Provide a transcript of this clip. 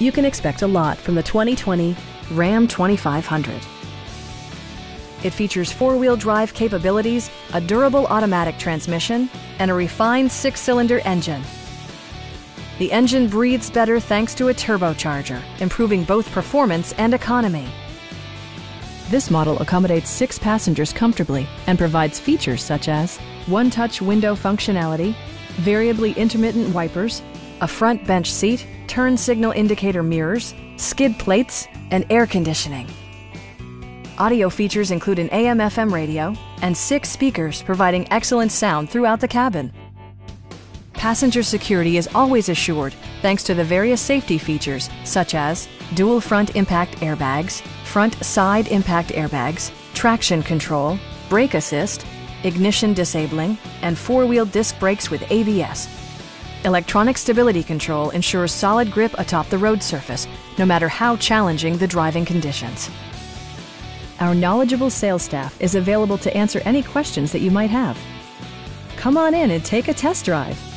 You can expect a lot from the 2020 Ram 2500. It features four-wheel drive capabilities, a durable automatic transmission, and a refined six-cylinder engine. The engine breathes better thanks to a turbocharger, improving both performance and economy. This model accommodates six passengers comfortably and provides features such as one-touch window functionality, variably intermittent wipers, a front bench seat, turn signal indicator mirrors, skid plates, and air conditioning. Audio features include an AM-FM radio and six speakers providing excellent sound throughout the cabin. Passenger security is always assured thanks to the various safety features such as dual front impact airbags, front side impact airbags, traction control, brake assist, ignition disabling, and four-wheel disc brakes with ABS. Electronic stability control ensures solid grip atop the road surface, no matter how challenging the driving conditions. Our knowledgeable sales staff is available to answer any questions that you might have. Come on in and take a test drive.